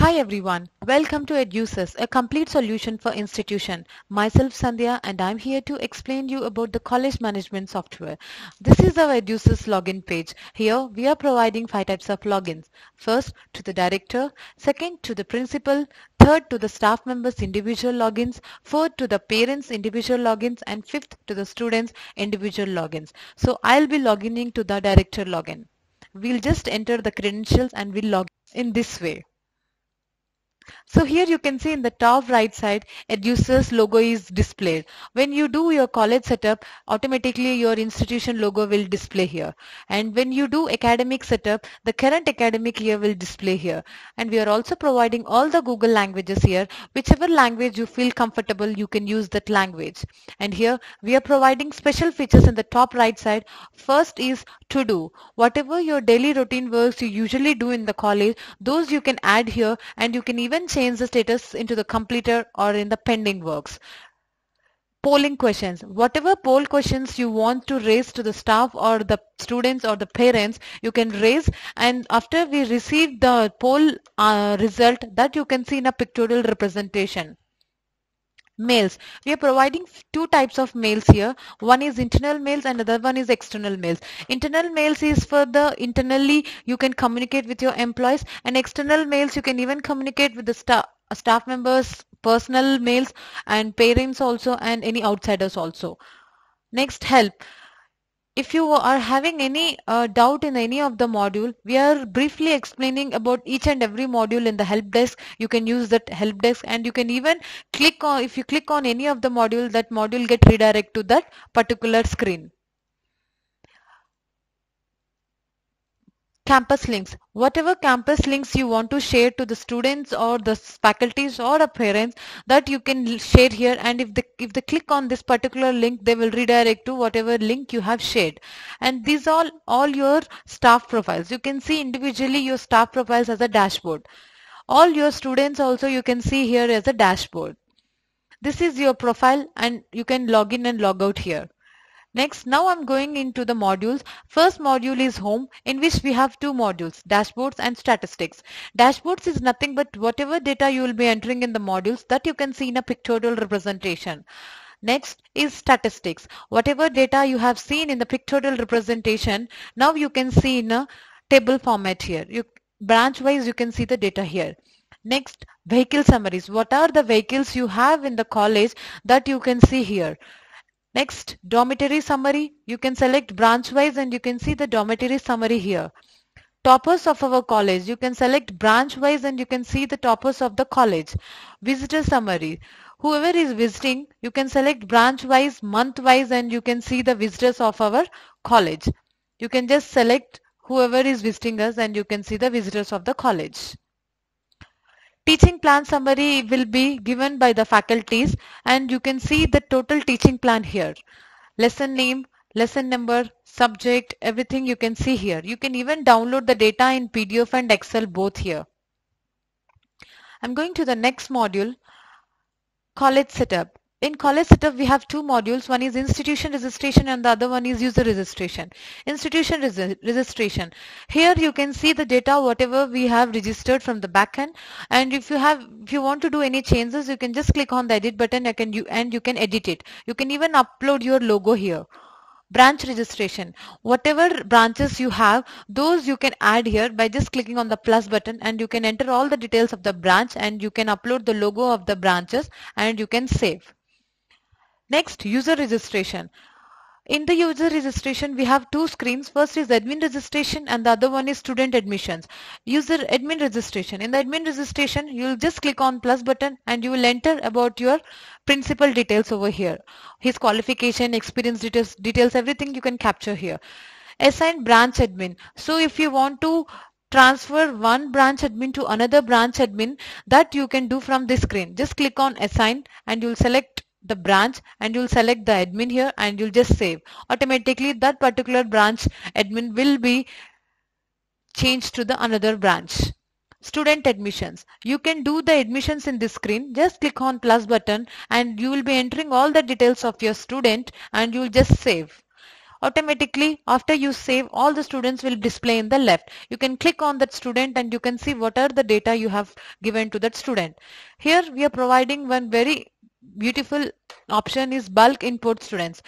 Hi everyone, welcome to EduSys, a complete solution for institution. Myself Sandhya and I'm here to explain you about the college management software. This is our EduSys login page. Here we are providing five types of logins. First to the director, second to the principal, third to the staff members individual logins, fourth to the parents individual logins and fifth to the students individual logins. So I'll be logging in to the director login. We'll just enter the credentials and we'll log in this way. So here you can see in the top right side, EduSys logo is displayed. When you do your college setup, automatically your institution logo will display here. And when you do academic setup, the current academic year will display here. And we are also providing all the Google languages here. Whichever language you feel comfortable, you can use that language. And here we are providing special features in the top right side. First is to do. Whatever your daily routine works you usually do in the college, those you can add here and you can even even change the status into the completed or in the pending works. Polling questions. Whatever poll questions you want to raise to the staff or the students or the parents, you can raise and after we receive the poll uh, result that you can see in a pictorial representation mails we are providing two types of mails here. One is internal mails and other one is external mails internal mails is for the internally you can communicate with your employees and external mails you can even communicate with the staff uh, staff members personal mails and parents also and any outsiders also. Next help if you are having any uh, doubt in any of the module, we are briefly explaining about each and every module in the help desk. You can use that help desk and you can even click on, if you click on any of the module, that module get redirect to that particular screen. Campus links. Whatever campus links you want to share to the students or the faculties or the parents that you can share here. And if they if they click on this particular link they will redirect to whatever link you have shared. And these all all your staff profiles. You can see individually your staff profiles as a dashboard. All your students also you can see here as a dashboard. This is your profile and you can log in and log out here Next, now I'm going into the modules. First module is home in which we have two modules, dashboards and statistics. Dashboards is nothing but whatever data you will be entering in the modules that you can see in a pictorial representation. Next is statistics. Whatever data you have seen in the pictorial representation, now you can see in a table format here. You, branch wise you can see the data here. Next, vehicle summaries. What are the vehicles you have in the college that you can see here? Next, dormitory summary. You can select branch wise and you can see the dormitory summary here. Toppers of our college. You can select branch wise and you can see the toppers of the college. Visitor summary. Whoever is visiting, you can select branch wise, month wise and you can see the visitors of our college. You can just select whoever is visiting us and you can see the visitors of the college. Teaching plan summary will be given by the faculties and you can see the total teaching plan here. Lesson name, lesson number, subject, everything you can see here. You can even download the data in PDF and Excel both here. I'm going to the next module, college setup. In college setup, we have two modules. One is institution registration and the other one is user registration. Institution registration. Here you can see the data, whatever we have registered from the backend. And if you have, if you want to do any changes, you can just click on the edit button can, you, and you can edit it. You can even upload your logo here branch registration whatever branches you have those you can add here by just clicking on the plus button and you can enter all the details of the branch and you can upload the logo of the branches and you can save Next, user registration. In the user registration, we have two screens. First is admin registration and the other one is student admissions. User admin registration. In the admin registration, you'll just click on plus button and you will enter about your principal details over here. His qualification, experience details, details, everything you can capture here. Assign branch admin. So if you want to transfer one branch admin to another branch admin, that you can do from this screen. Just click on assign and you'll select the branch and you'll select the admin here and you'll just save. Automatically that particular branch admin will be changed to the another branch. Student admissions. You can do the admissions in this screen. Just click on plus button and you will be entering all the details of your student and you will just save. Automatically after you save all the students will display in the left. You can click on that student and you can see what are the data you have given to that student. Here we are providing one very beautiful option is bulk import students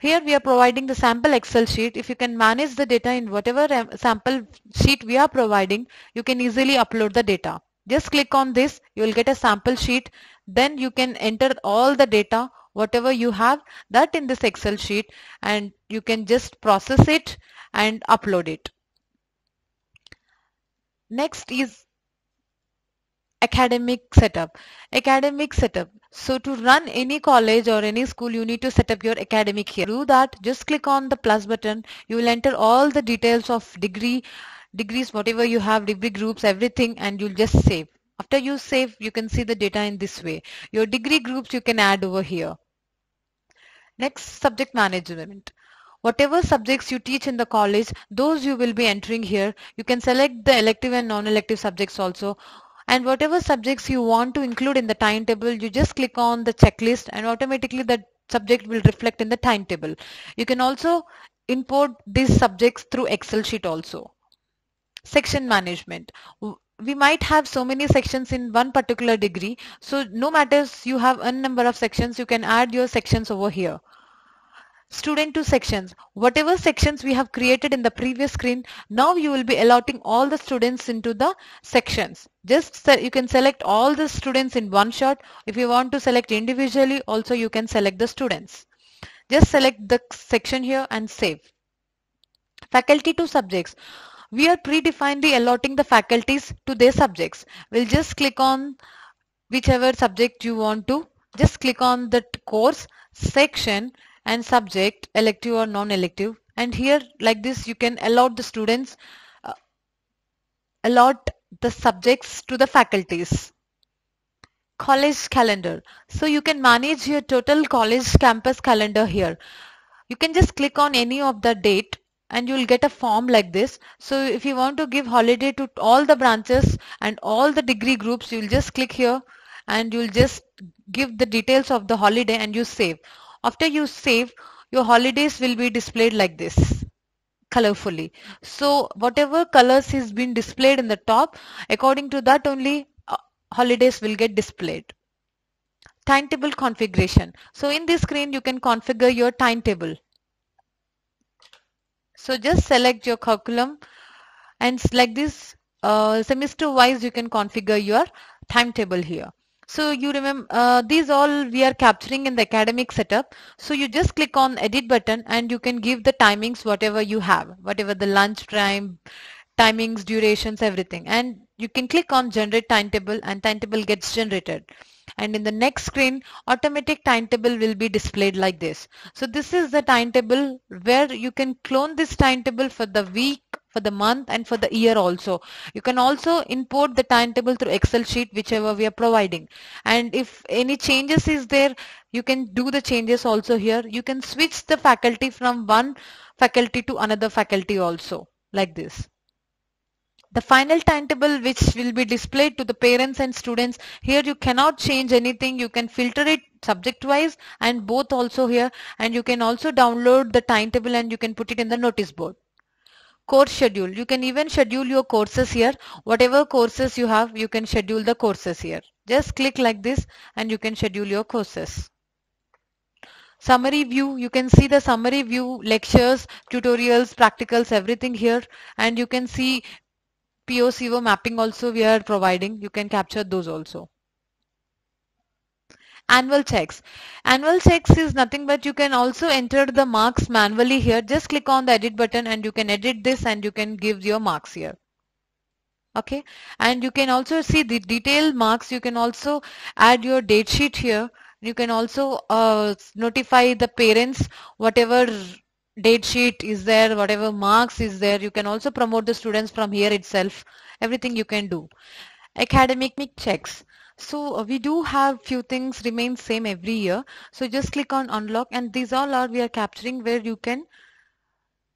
here we are providing the sample Excel sheet. If you can manage the data in whatever um, sample sheet we are providing, you can easily upload the data. Just click on this, you will get a sample sheet. Then you can enter all the data, whatever you have that in this Excel sheet and you can just process it and upload it. Next is academic setup. Academic setup. So to run any college or any school, you need to set up your academic here. To Do that, just click on the plus button. You will enter all the details of degree, degrees, whatever you have, degree groups, everything, and you'll just save. After you save, you can see the data in this way. Your degree groups you can add over here. Next, subject management. Whatever subjects you teach in the college, those you will be entering here. You can select the elective and non-elective subjects also and whatever subjects you want to include in the timetable you just click on the checklist and automatically that subject will reflect in the timetable. You can also import these subjects through excel sheet also. Section management. We might have so many sections in one particular degree. So no matters you have n number of sections you can add your sections over here student to sections. Whatever sections we have created in the previous screen, now you will be allotting all the students into the sections. Just you can select all the students in one shot. If you want to select individually, also you can select the students. Just select the section here and save. Faculty to subjects. We are predefinedly allotting the faculties to their subjects. We'll just click on whichever subject you want to. Just click on that course section and subject elective or non-elective. And here like this you can allot the students uh, allot the subjects to the faculties. College calendar. So you can manage your total college campus calendar here. You can just click on any of the date and you will get a form like this. So if you want to give holiday to all the branches and all the degree groups you'll just click here and you'll just give the details of the holiday and you save after you save, your holidays will be displayed like this colorfully. So whatever colors is been displayed in the top, according to that only uh, holidays will get displayed. Timetable configuration. So in this screen you can configure your timetable. So just select your curriculum and like this uh, semester wise you can configure your timetable here. So you remember uh, these all we are capturing in the academic setup. So you just click on edit button and you can give the timings whatever you have, whatever the lunch time, timings, durations, everything. And you can click on generate timetable and timetable gets generated. And in the next screen, automatic timetable will be displayed like this. So this is the timetable where you can clone this timetable for the week, for the month and for the year also. You can also import the timetable through Excel sheet whichever we are providing. And if any changes is there, you can do the changes also here. You can switch the faculty from one faculty to another faculty also like this. The final timetable which will be displayed to the parents and students, here you cannot change anything. You can filter it subject wise and both also here and you can also download the timetable and you can put it in the notice board course schedule. You can even schedule your courses here. Whatever courses you have, you can schedule the courses here. Just click like this and you can schedule your courses. Summary view, you can see the summary view, lectures, tutorials, practicals, everything here. And you can see POCO mapping also we are providing. You can capture those also annual checks. Annual checks is nothing but you can also enter the marks manually here. Just click on the edit button and you can edit this and you can give your marks here. Okay. And you can also see the detailed marks. You can also add your date sheet here. You can also uh, notify the parents whatever date sheet is there, whatever marks is there. You can also promote the students from here itself. Everything you can do. Academic checks. So uh, we do have few things remain same every year. So just click on unlock and these all are we are capturing where you can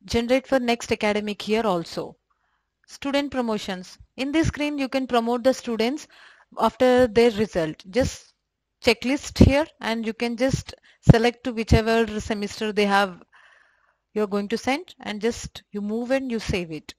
generate for next academic year also. Student promotions. In this screen you can promote the students after their result. Just checklist here and you can just select to whichever semester they have you're going to send and just you move and you save it.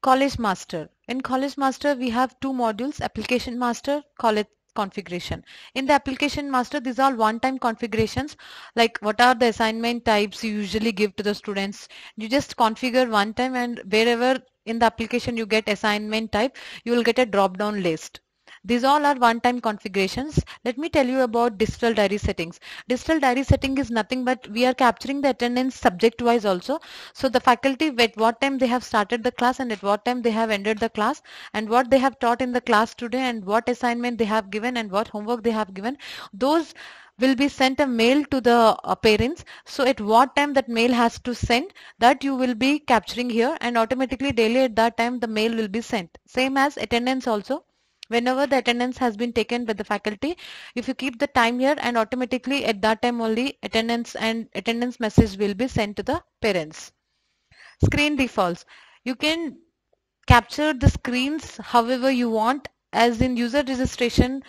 College Master. In College Master, we have two modules, Application Master, College configuration. In the application master, these are all one-time configurations, like what are the assignment types you usually give to the students. You just configure one time and wherever in the application you get assignment type, you will get a drop-down list. These all are one-time configurations. Let me tell you about digital diary settings. Digital diary setting is nothing but we are capturing the attendance subject-wise also. So the faculty at what time they have started the class and at what time they have ended the class and what they have taught in the class today and what assignment they have given and what homework they have given. Those will be sent a mail to the uh, parents. So at what time that mail has to send that you will be capturing here and automatically daily at that time the mail will be sent. Same as attendance also whenever the attendance has been taken by the faculty if you keep the time here and automatically at that time only attendance and attendance message will be sent to the parents. Screen defaults. You can capture the screens however you want. As in user registration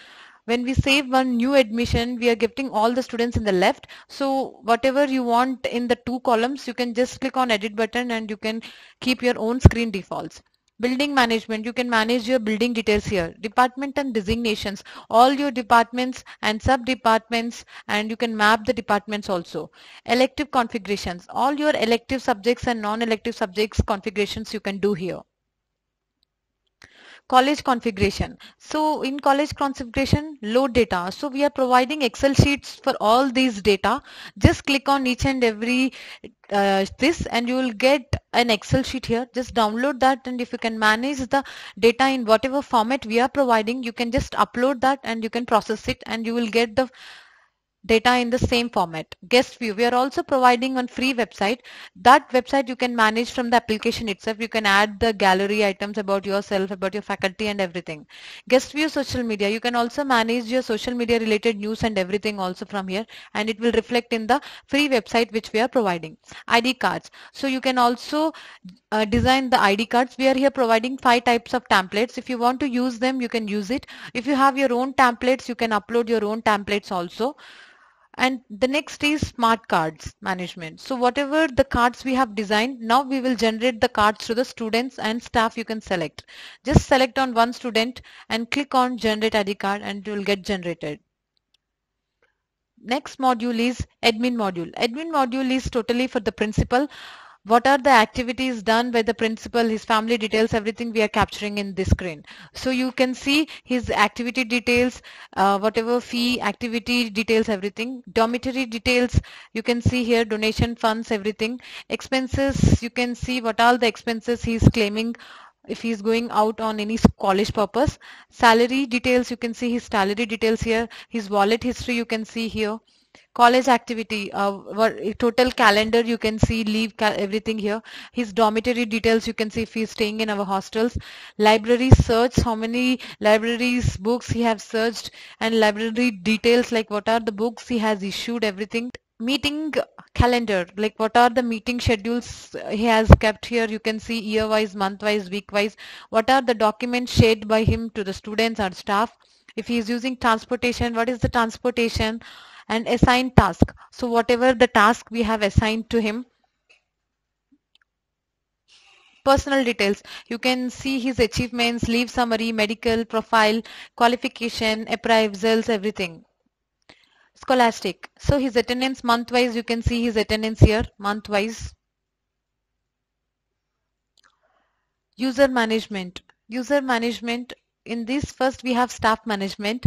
when we save one new admission we are getting all the students in the left. So whatever you want in the two columns you can just click on edit button and you can keep your own screen defaults Building management, you can manage your building details here. Department and designations, all your departments and sub-departments and you can map the departments also. Elective configurations, all your elective subjects and non-elective subjects configurations you can do here college configuration. So in college configuration load data. So we are providing excel sheets for all these data. Just click on each and every uh, this and you will get an excel sheet here. Just download that and if you can manage the data in whatever format we are providing you can just upload that and you can process it and you will get the data in the same format. Guest view, we are also providing on free website. That website you can manage from the application itself. You can add the gallery items about yourself, about your faculty and everything. Guest view social media, you can also manage your social media related news and everything also from here and it will reflect in the free website which we are providing. ID cards. So you can also uh, design the ID cards. We are here providing five types of templates. If you want to use them, you can use it. If you have your own templates, you can upload your own templates also and the next is smart cards management. So whatever the cards we have designed now we will generate the cards to the students and staff you can select. Just select on one student and click on generate ID card and it will get generated. Next module is admin module. Admin module is totally for the principal what are the activities done by the principal, his family details, everything we are capturing in this screen. So you can see his activity details, uh, whatever fee, activity details, everything. Dormitory details, you can see here, donation funds, everything. Expenses, you can see what all the expenses he is claiming if he's going out on any college purpose. Salary details, you can see his salary details here. His wallet history, you can see here college activity uh, total calendar you can see leave everything here. His dormitory details you can see if he's staying in our hostels. Library search how many libraries books he have searched and library details like what are the books he has issued everything. Meeting calendar like what are the meeting schedules he has kept here you can see year wise month wise week wise what are the documents shared by him to the students or staff? If he is using transportation what is the transportation and assign task. So whatever the task we have assigned to him, personal details. You can see his achievements, leave summary, medical profile, qualification, appraisals, everything. Scholastic. So his attendance month-wise, you can see his attendance here, month-wise. User management. User management. In this first we have staff management.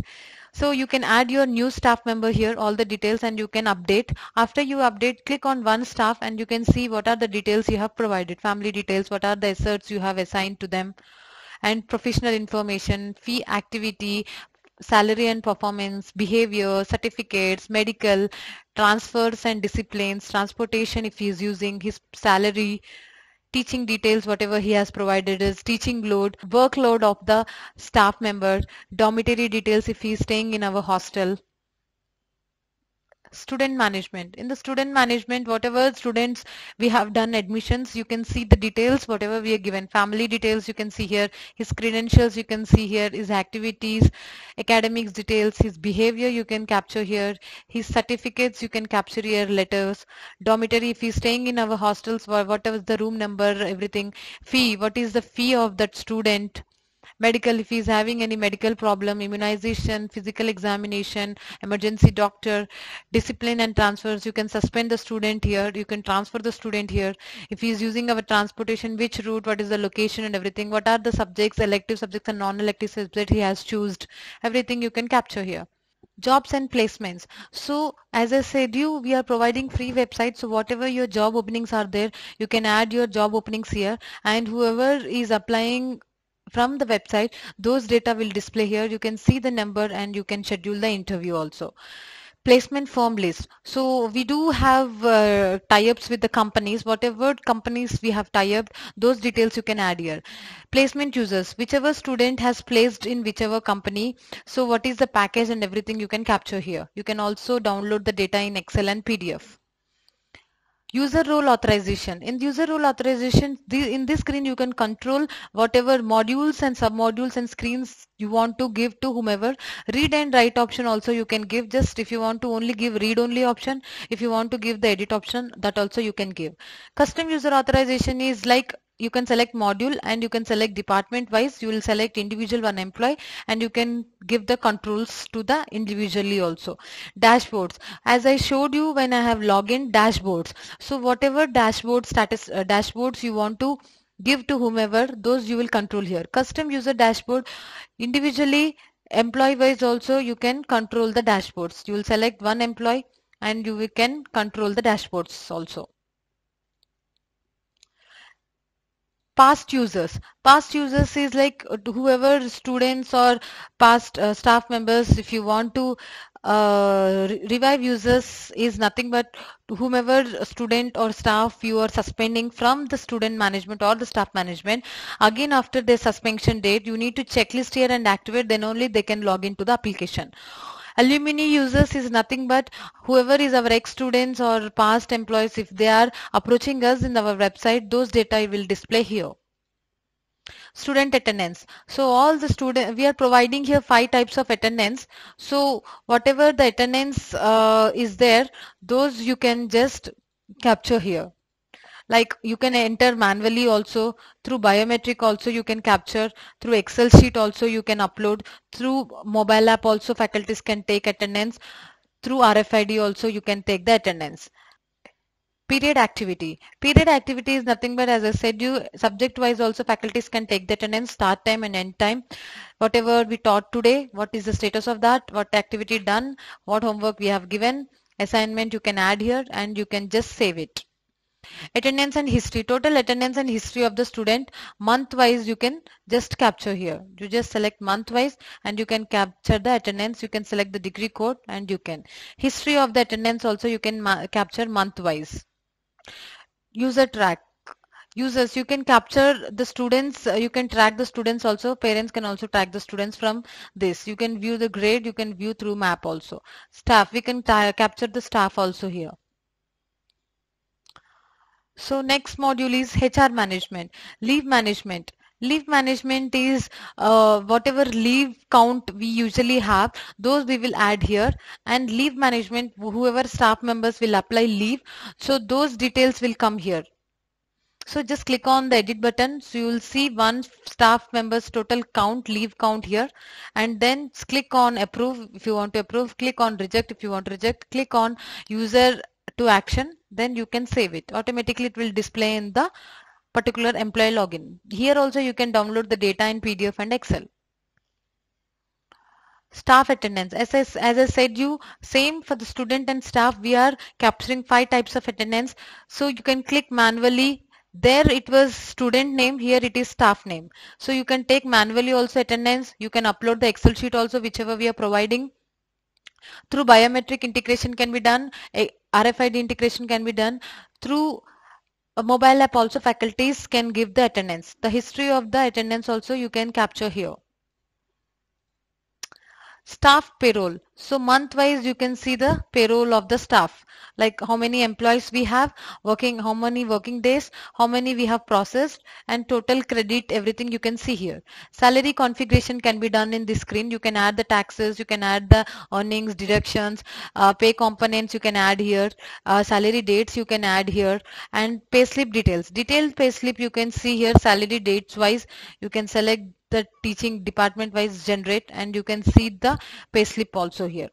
So you can add your new staff member here, all the details and you can update. After you update, click on one staff and you can see what are the details you have provided, family details, what are the asserts you have assigned to them and professional information, fee activity, salary and performance, behavior, certificates, medical, transfers and disciplines, transportation if he is using his salary, teaching details, whatever he has provided is teaching load, workload of the staff member, dormitory details if he is staying in our hostel, student management. In the student management whatever students we have done admissions you can see the details whatever we are given. Family details you can see here his credentials you can see here his activities academics details his behavior you can capture here his certificates you can capture here letters dormitory if he's staying in our hostels whatever the room number everything fee what is the fee of that student medical if he's having any medical problem immunization physical examination emergency doctor discipline and transfers you can suspend the student here you can transfer the student here. If he's using our transportation which route what is the location and everything what are the subjects elective subjects and non-elective subjects he has chosen everything you can capture here. Jobs and placements. So as i said you we are providing free website so whatever your job openings are there you can add your job openings here and whoever is applying from the website those data will display here. You can see the number and you can schedule the interview also. Placement form list. So we do have uh, tie-ups with the companies. Whatever companies we have tie-up those details you can add here. Placement users. Whichever student has placed in whichever company so what is the package and everything you can capture here. You can also download the data in excel and pdf user role authorization. In user role authorization the, in this screen you can control whatever modules and submodules and screens you want to give to whomever. Read and write option also you can give. Just if you want to only give read only option if you want to give the edit option that also you can give. Custom user authorization is like you can select module and you can select department wise you will select individual one employee and you can give the controls to the individually also. Dashboards. As i showed you when i have login dashboards. So whatever dashboard status uh, dashboards you want to give to whomever those you will control here. Custom user dashboard individually employee wise also you can control the dashboards. You will select one employee and you can control the dashboards also past users. Past users is like uh, whoever students or past uh, staff members if you want to uh, revive users is nothing but whomever student or staff you are suspending from the student management or the staff management. Again after their suspension date you need to checklist here and activate then only they can log into the application alumni users is nothing but whoever is our ex-students or past employees if they are approaching us in our website those data will display here. Student attendance. So all the student we are providing here five types of attendance. So whatever the attendance uh, is there those you can just capture here like you can enter manually also through biometric also you can capture through excel sheet also you can upload through mobile app also faculties can take attendance through rfid also you can take the attendance. Period activity. Period activity is nothing but as i said you subject wise also faculties can take the attendance start time and end time. Whatever we taught today what is the status of that what activity done what homework we have given assignment you can add here and you can just save it attendance and history. Total attendance and history of the student. Month wise you can just capture here. You just select month wise and you can capture the attendance. You can select the degree code and you can. History of the attendance also you can capture month wise user track. Users you can capture the students uh, you can track the students also. Parents can also track the students from this. You can view the grade you can view through map also. Staff we can capture the staff also here so next module is HR management, leave management. Leave management is uh, whatever leave count we usually have, those we will add here and leave management, whoever staff members will apply leave. So those details will come here. So just click on the edit button. So you will see one staff members total count, leave count here. And then click on approve if you want to approve. Click on reject if you want to reject. Click on user to action then you can save it. Automatically it will display in the particular employee login. Here also you can download the data in pdf and excel. Staff attendance. As I, as I said you same for the student and staff we are capturing five types of attendance. So you can click manually. There it was student name here it is staff name. So you can take manually also attendance. You can upload the excel sheet also whichever we are providing through biometric integration can be done, RFID integration can be done. Through a mobile app also faculties can give the attendance. The history of the attendance also you can capture here. Staff payroll. So month wise you can see the payroll of the staff. Like how many employees we have working how many working days how many we have processed and total credit everything you can see here. Salary configuration can be done in this screen. You can add the taxes you can add the earnings deductions uh, pay components you can add here uh, salary dates you can add here and payslip details. Detailed payslip you can see here salary dates wise you can select the teaching department wise generate and you can see the payslip also here.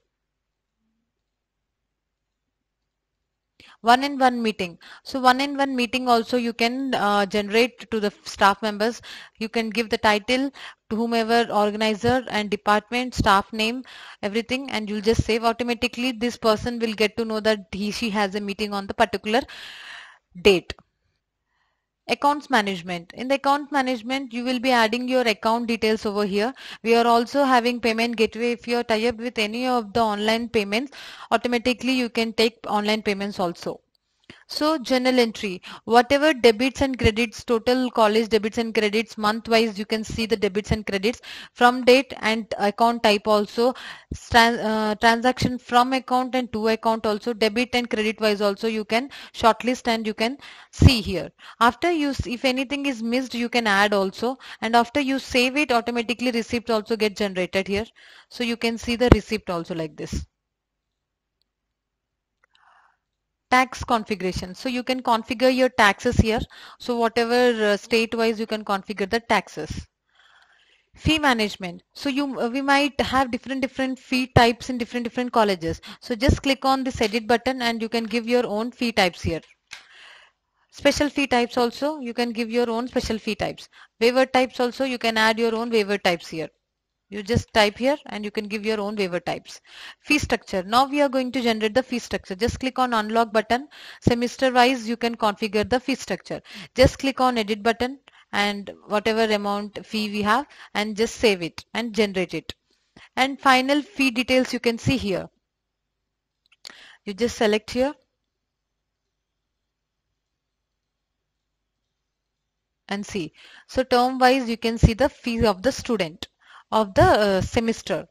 one in one meeting. So one in one meeting also you can uh, generate to the staff members. You can give the title to whomever organizer and department staff name everything and you'll just save automatically. This person will get to know that he she has a meeting on the particular date accounts management. In the account management you will be adding your account details over here. We are also having payment gateway. If you are tied up with any of the online payments automatically you can take online payments also so journal entry, whatever debits and credits, total college debits and credits month wise, you can see the debits and credits from date and account type also, uh, transaction from account and to account also, debit and credit wise also you can shortlist and you can see here. After you, if anything is missed, you can add also and after you save it, automatically receipt also get generated here. So you can see the receipt also like this. Tax configuration. So you can configure your taxes here. So whatever uh, state wise you can configure the taxes. Fee management. So you uh, we might have different different fee types in different different colleges. So just click on this edit button and you can give your own fee types here. Special fee types also you can give your own special fee types. Waiver types also you can add your own waiver types here you just type here and you can give your own waiver types. Fee structure. Now we are going to generate the fee structure. Just click on unlock button. Semester wise you can configure the fee structure. Just click on edit button and whatever amount fee we have and just save it and generate it. And final fee details you can see here. You just select here and see. So term wise you can see the fee of the student of the uh, semester.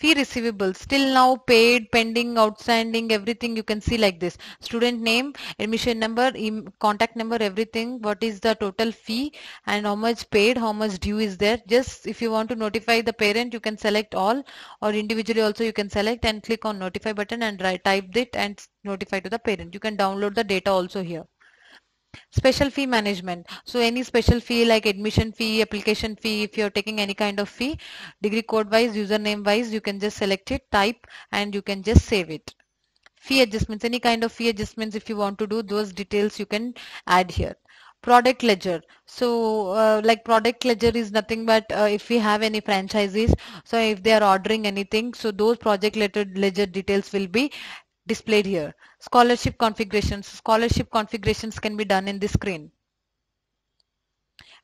Fee receivables still now paid, pending, outstanding, everything you can see like this. Student name, admission number, contact number, everything. What is the total fee and how much paid, how much due is there. Just if you want to notify the parent, you can select all or individually also you can select and click on notify button and type it and notify to the parent. You can download the data also here. Special fee management. So any special fee like admission fee, application fee, if you're taking any kind of fee, degree code wise, username wise, you can just select it, type and you can just save it. Fee adjustments, any kind of fee adjustments if you want to do those details you can add here product ledger so uh, like product ledger is nothing but uh, if we have any franchises so if they are ordering anything so those project ledger details will be displayed here. Scholarship configurations. Scholarship configurations can be done in this screen.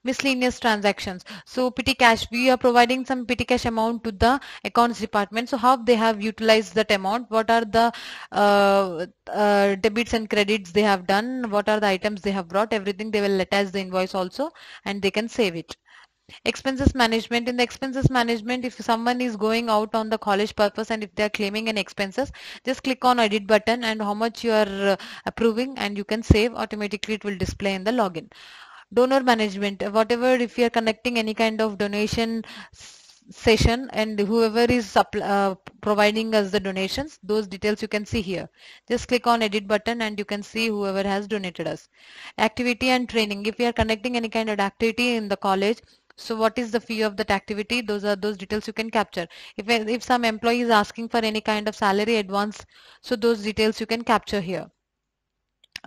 Miscellaneous transactions. So petty cash, we are providing some petty cash amount to the accounts department. So how they have utilized that amount? What are the uh, uh, debits and credits they have done? What are the items they have brought? Everything they will attach the invoice also and they can save it expenses management in the expenses management if someone is going out on the college purpose and if they are claiming an expenses just click on edit button and how much you are uh, approving and you can save automatically it will display in the login. Donor management whatever if you are connecting any kind of donation session and whoever is uh, providing us the donations those details you can see here. Just click on edit button and you can see whoever has donated us. Activity and training if we are connecting any kind of activity in the college so what is the fee of that activity? Those are those details you can capture. If, if some employee is asking for any kind of salary advance, so those details you can capture here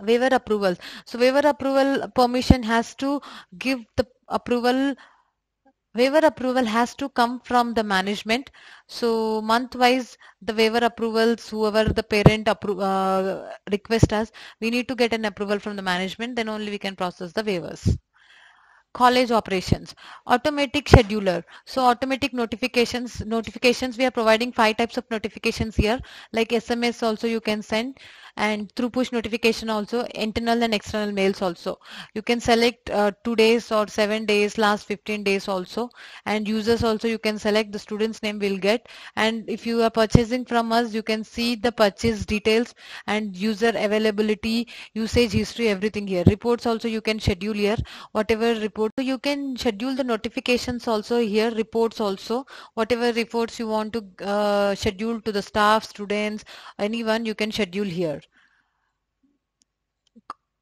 waiver approval so waiver approval permission has to give the approval waiver approval has to come from the management so month wise the waiver approvals whoever the parent uh, request us we need to get an approval from the management then only we can process the waivers college operations automatic scheduler. So automatic notifications notifications we are providing five types of notifications here like sms also you can send and through push notification also internal and external mails also. You can select uh, two days or seven days last 15 days also. And users also you can select the student's name will get. And if you are purchasing from us you can see the purchase details and user availability usage history everything here. Reports also you can schedule here. Whatever report you can schedule the notifications also here reports also. Whatever reports you want to uh, schedule to the staff students anyone you can schedule here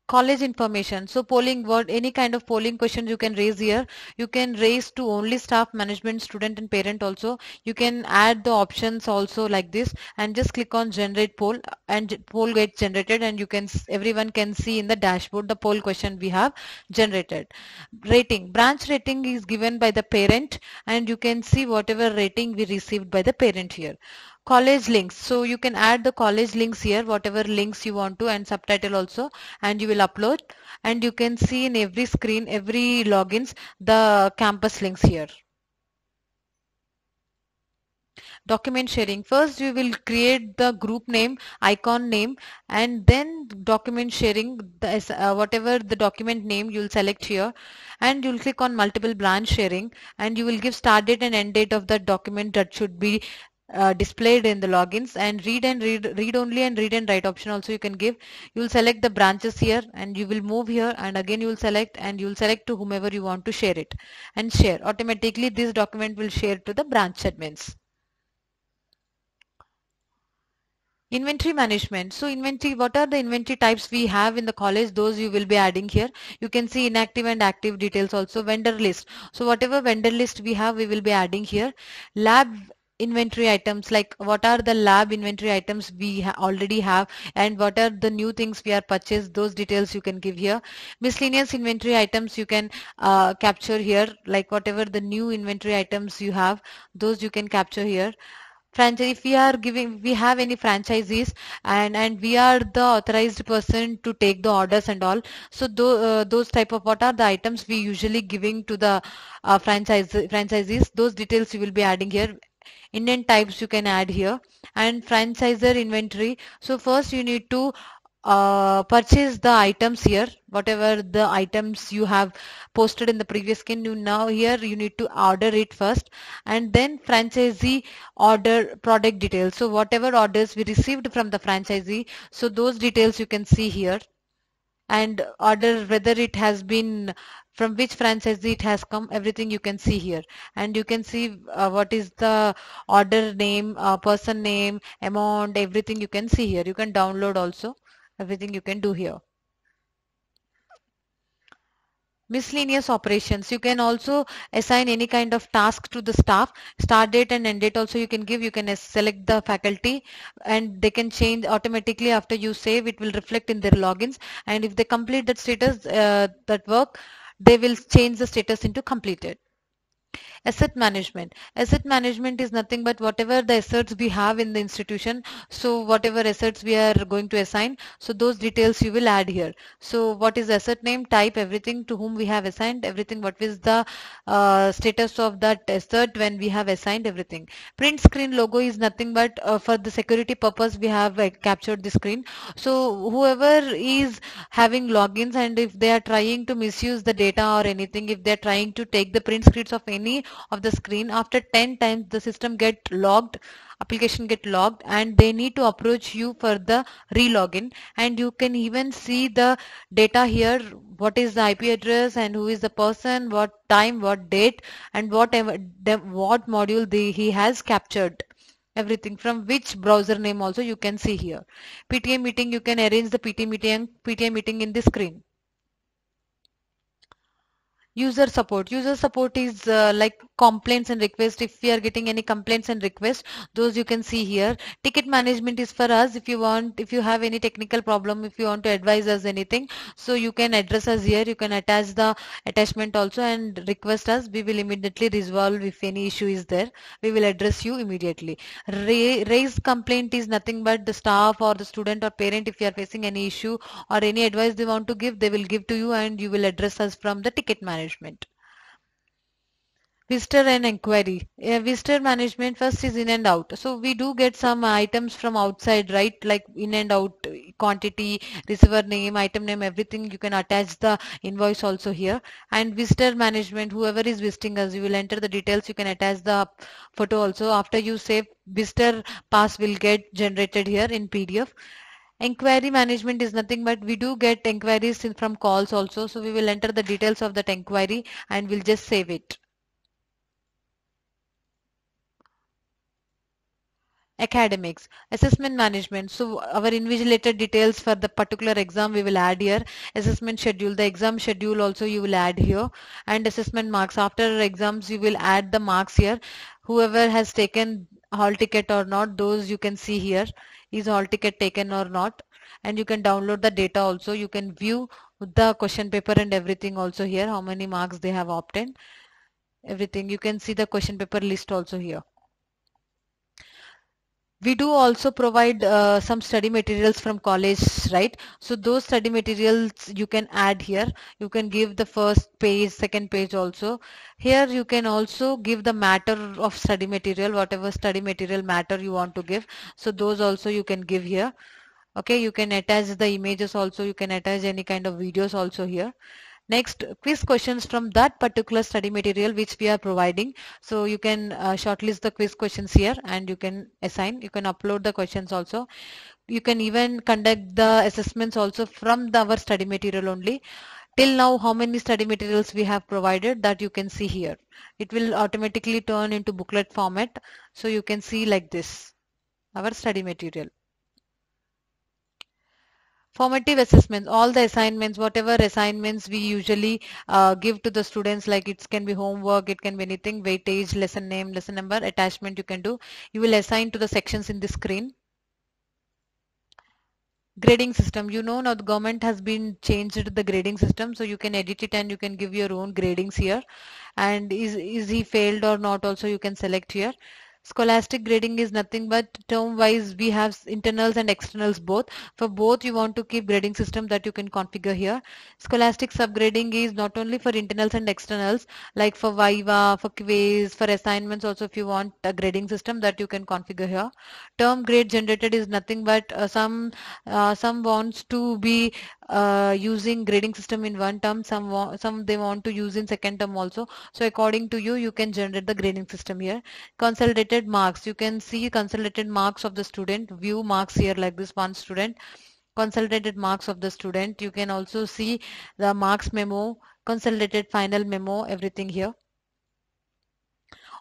college information. So polling what any kind of polling questions you can raise here. You can raise to only staff management student and parent also. You can add the options also like this and just click on generate poll and poll gets generated and you can everyone can see in the dashboard the poll question we have generated. Rating branch rating is given by the parent and you can see whatever rating we received by the parent here college links. So you can add the college links here whatever links you want to and subtitle also and you will upload. And you can see in every screen every logins the campus links here. Document sharing. First you will create the group name icon name and then document sharing the, uh, whatever the document name you'll select here. And you'll click on multiple branch sharing and you will give start date and end date of the document. That should be uh, displayed in the logins and read and read read only and read and write option also you can give you will select the branches here and you will move here and again you will select and you will select to whomever you want to share it and share automatically this document will share to the branch admins Inventory management. So inventory, what are the inventory types we have in the college? Those you will be adding here. You can see inactive and active details also. Vendor list. So whatever vendor list we have, we will be adding here. Lab inventory items like what are the lab inventory items we ha already have and what are the new things we are purchased those details you can give here. Miscellaneous inventory items you can uh, capture here like whatever the new inventory items you have those you can capture here. Franchise if we are giving we have any franchisees and and we are the authorized person to take the orders and all. So th uh, those type of what are the items we usually giving to the uh, franchise franchisees? Those details you will be adding here Indian types you can add here. And franchisor inventory. So first you need to uh, purchase the items here. Whatever the items you have posted in the previous skin you now here you need to order it first. And then franchisee order product details. So whatever orders we received from the franchisee so those details you can see here. And order whether it has been from which franchisee it has come everything you can see here. And you can see uh, what is the order name uh, person name amount everything you can see here. You can download also everything you can do here. Miscellaneous operations. You can also assign any kind of task to the staff. Start date and end date also you can give. You can select the faculty and they can change automatically after you save. It will reflect in their logins. And if they complete that status uh, that work they will change the status into completed asset management. Asset management is nothing but whatever the assets we have in the institution. So whatever assets we are going to assign so those details you will add here. So what is asset name type everything to whom we have assigned everything what is the uh, status of that asset when we have assigned everything. Print screen logo is nothing but uh, for the security purpose we have uh, captured the screen. So whoever is having logins and if they are trying to misuse the data or anything if they are trying to take the print screens of any of the screen. After 10 times the system get logged application get logged and they need to approach you for the re-login. And you can even see the data here. What is the IP address and who is the person what time what date and whatever what module the, he has captured. Everything from which browser name also you can see here. PTA meeting you can arrange the PTA meeting PTA meeting in the screen user support. User support is uh, like complaints and requests. If we are getting any complaints and requests those you can see here. Ticket management is for us. If you want if you have any technical problem if you want to advise us anything so you can address us here. You can attach the attachment also and request us. We will immediately resolve if any issue is there. We will address you immediately. Ra raise complaint is nothing but the staff or the student or parent if you are facing any issue or any advice they want to give they will give to you and you will address us from the ticket management management? Visitor and inquiry. Uh, visitor management first is in and out. So we do get some items from outside right? Like in and out quantity receiver name item name everything. You can attach the invoice also here. And visitor management whoever is visiting us you will enter the details. You can attach the photo also. After you save visitor pass will get generated here in pdf Inquiry management is nothing but we do get inquiries from calls also. So we will enter the details of that inquiry and we'll just save it. academics assessment management. So our invigilated details for the particular exam we will add here. Assessment schedule the exam schedule also you will add here. And assessment marks. After exams you will add the marks here. Whoever has taken hall ticket or not those you can see here is hall ticket taken or not. And you can download the data also. You can view the question paper and everything also here how many marks they have obtained. Everything. You can see the question paper list also here we do also provide uh, some study materials from college right? So those study materials you can add here. You can give the first page second page also. Here you can also give the matter of study material whatever study material matter you want to give. So those also you can give here. Okay you can attach the images also. You can attach any kind of videos also here Next, quiz questions from that particular study material which we are providing. So you can uh, shortlist the quiz questions here and you can assign. You can upload the questions also. You can even conduct the assessments also from the, our study material only. Till now, how many study materials we have provided that you can see here. It will automatically turn into booklet format. So you can see like this, our study material. Formative assessments, all the assignments, whatever assignments we usually uh, give to the students, like it can be homework, it can be anything, weightage, lesson name, lesson number, attachment you can do. You will assign to the sections in the screen. Grading system, you know now the government has been changed the grading system, so you can edit it and you can give your own gradings here. And is, is he failed or not also you can select here. Scholastic grading is nothing but term wise we have internals and externals both. For both you want to keep grading system that you can configure here. Scholastic subgrading is not only for internals and externals like for Viva, for quiz, for assignments also if you want a grading system that you can configure here. Term grade generated is nothing but uh, some uh, some wants to be uh, using grading system in one term some some they want to use in second term also so according to you you can generate the grading system here consolidated marks. You can see consolidated marks of the student view marks here like this one student consolidated marks of the student. You can also see the marks memo consolidated final memo everything here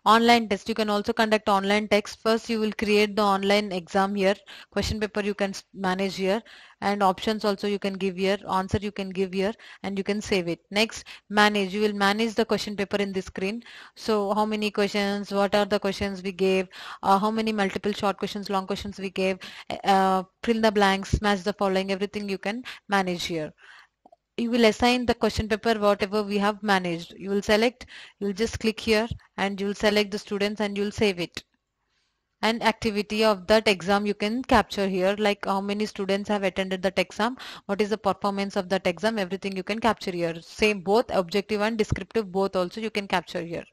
online test. You can also conduct online text. First you will create the online exam here. Question paper you can manage here. And options also you can give here. Answer you can give here and you can save it. Next manage. You will manage the question paper in this screen. So how many questions? What are the questions we gave? Uh, how many multiple short questions long questions we gave? Uh, fill the blanks match the following everything you can manage here you will assign the question paper whatever we have managed. You will select you'll just click here and you'll select the students and you'll save it. And activity of that exam you can capture here like how many students have attended that exam what is the performance of that exam everything you can capture here. Same both objective and descriptive both also you can capture here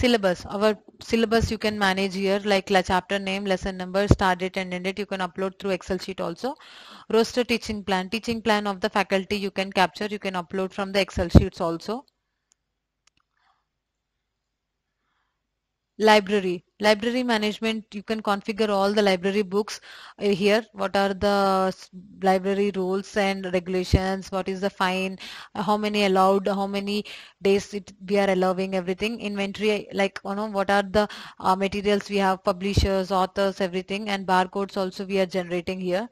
syllabus. Our syllabus you can manage here like chapter name lesson number start date and end date you can upload through excel sheet also. Roster teaching plan. Teaching plan of the faculty you can capture you can upload from the excel sheets also. Library library management you can configure all the library books uh, here. What are the library rules and regulations? What is the fine? Uh, how many allowed? How many days it, we are allowing everything? Inventory like you know what are the uh, materials we have publishers authors everything and barcodes also we are generating here.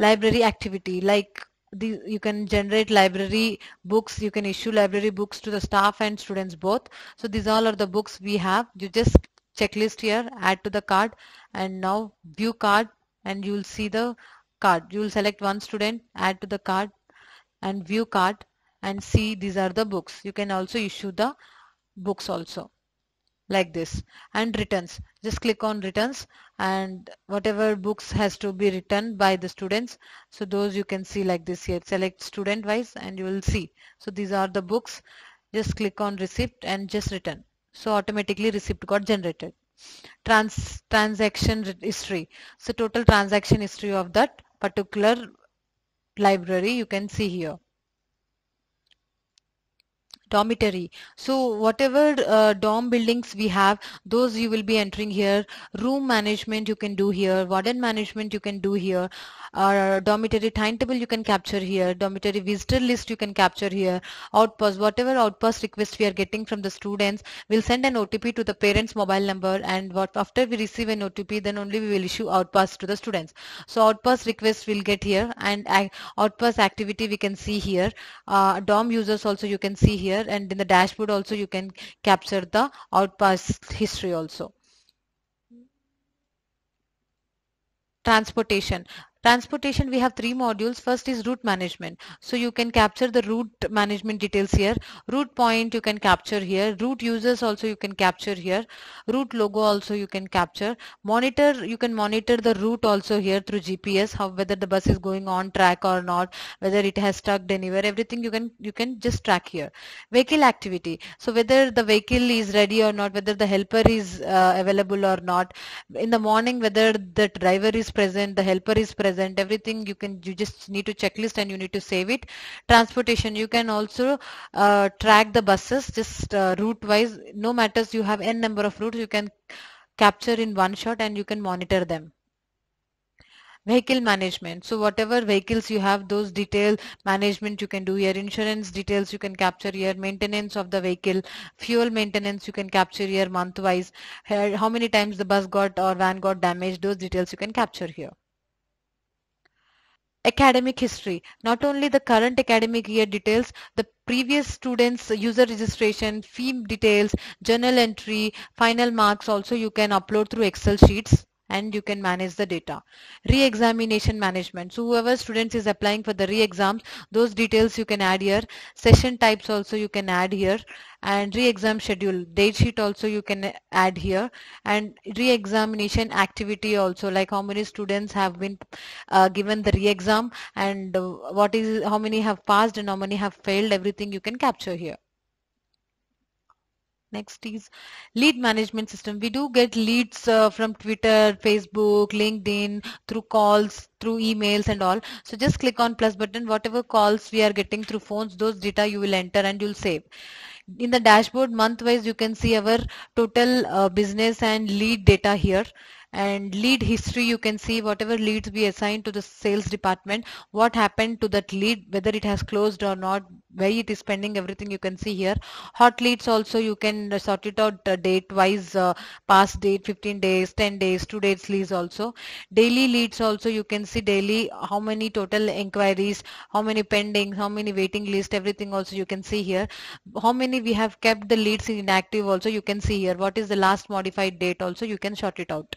Library activity like the, you can generate library books you can issue library books to the staff and students both. So these all are the books we have. You just checklist here add to the card and now view card and you will see the card. You will select one student add to the card and view card and see these are the books. You can also issue the books also like this. And returns. Just click on returns and whatever books has to be returned by the students. So those you can see like this here. Select student wise and you will see. So these are the books. Just click on receipt and just return so automatically receipt got generated. Trans transaction history. So total transaction history of that particular library you can see here dormitory. So whatever uh, dorm buildings we have those you will be entering here. Room management you can do here. Warden management you can do here. Uh, dormitory timetable you can capture here. Dormitory visitor list you can capture here. Outpass whatever outpass request we are getting from the students we'll send an OTP to the parents mobile number and what after we receive an OTP then only we will issue outpass to the students. So outpass request will get here and uh, outpass activity we can see here. Uh, users also you can see here and in the dashboard also you can capture the outpass history also. Transportation Transportation, we have three modules. First is route management. So you can capture the route management details here. Route point you can capture here. Route users also you can capture here. Route logo also you can capture. Monitor, you can monitor the route also here through GPS, how whether the bus is going on track or not, whether it has stuck anywhere, everything you can you can just track here. Vehicle activity. So whether the vehicle is ready or not, whether the helper is uh, available or not. In the morning, whether the driver is present, the helper is present present everything you can you just need to checklist and you need to save it. Transportation you can also uh, track the buses just uh, route wise. No matters you have n number of routes you can capture in one shot and you can monitor them. Vehicle management. So whatever vehicles you have those detail management you can do. Here insurance details you can capture here maintenance of the vehicle fuel maintenance you can capture here month wise how many times the bus got or van got damaged those details you can capture here academic history. Not only the current academic year details the previous students user registration fee details journal entry final marks also you can upload through excel sheets and you can manage the data. Re-examination management. So whoever students is applying for the re-exams, those details you can add here. Session types also you can add here and re-exam schedule. Date sheet also you can add here and re-examination activity also like how many students have been uh, given the re-exam and uh, what is how many have passed and how many have failed everything you can capture here. Next is lead management system. We do get leads uh, from Twitter, Facebook, LinkedIn, through calls, through emails and all. So just click on plus button. Whatever calls we are getting through phones, those data you will enter and you'll save. In the dashboard month wise, you can see our total uh, business and lead data here and lead history you can see whatever leads we assign to the sales department what happened to that lead whether it has closed or not where it is pending everything you can see here. Hot leads also you can sort it out uh, date wise uh, past date 15 days 10 days 2 days leads also. Daily leads also you can see daily how many total inquiries how many pending how many waiting list everything also you can see here. How many we have kept the leads inactive also you can see here. What is the last modified date also you can sort it out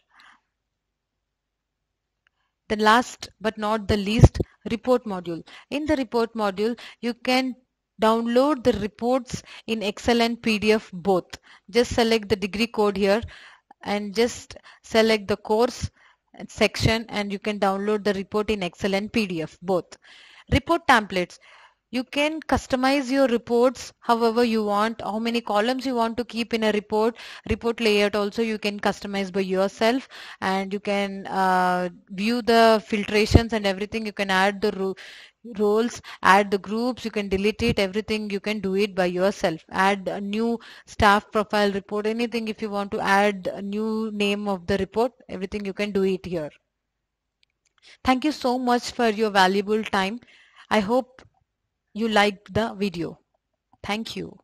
the last but not the least report module. In the report module, you can download the reports in Excel and PDF both. Just select the degree code here and just select the course section and you can download the report in Excel and PDF both. Report templates you can customize your reports however you want how many columns you want to keep in a report report layout also you can customize by yourself and you can uh, view the filtrations and everything you can add the roles add the groups you can delete it everything you can do it by yourself. Add a new staff profile report anything if you want to add a new name of the report everything you can do it here. Thank you so much for your valuable time. I hope you liked the video. Thank you.